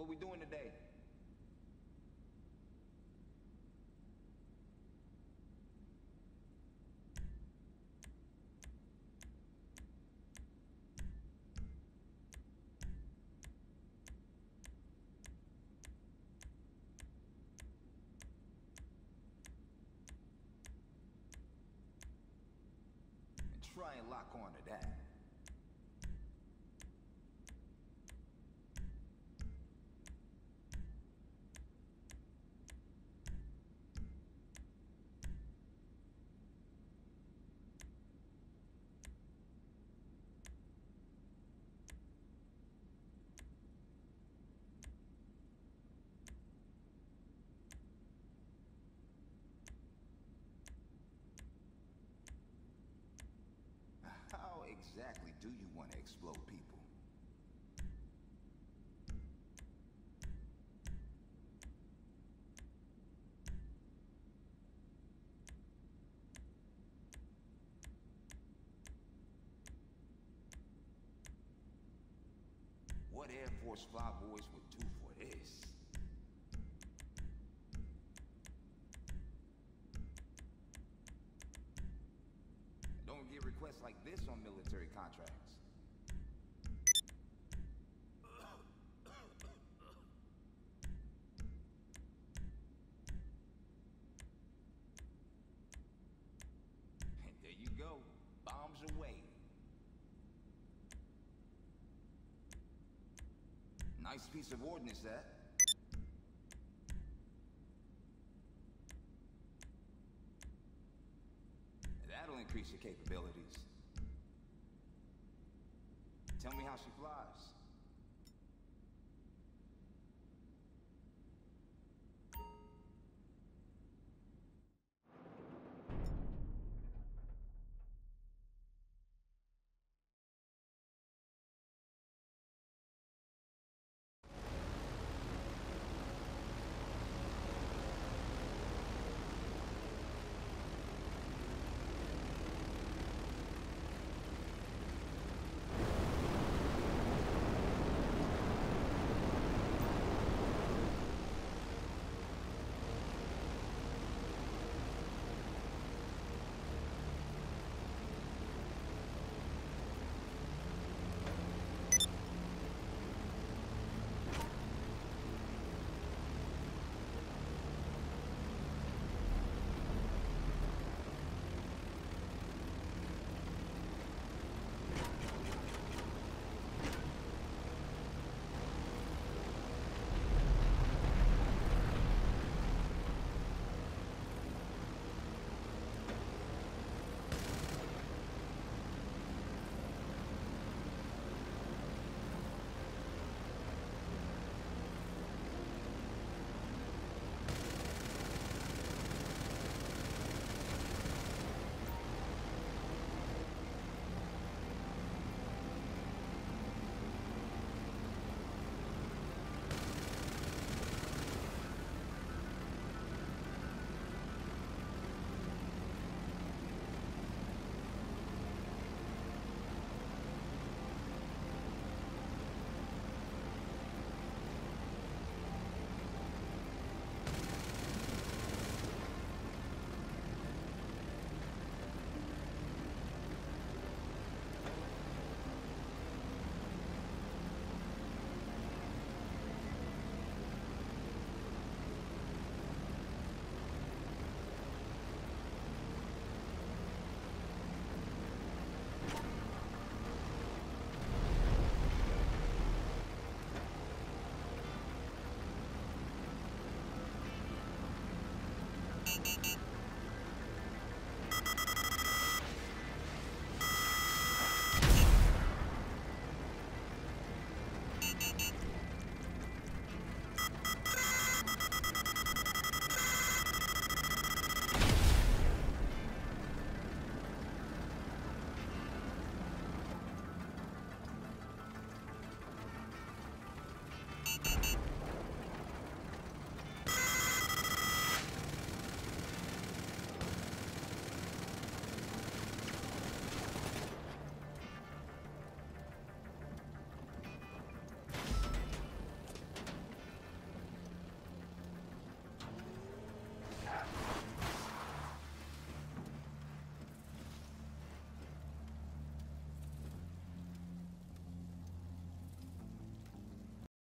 What we doing today? Try and lock on to that. How exactly do you want to explode people? What Air Force flyboys would do for this? Get requests like this on military contracts. There you go. Bombs away. Nice piece of ordnance, that. Increase your capabilities. Tell me how she flies.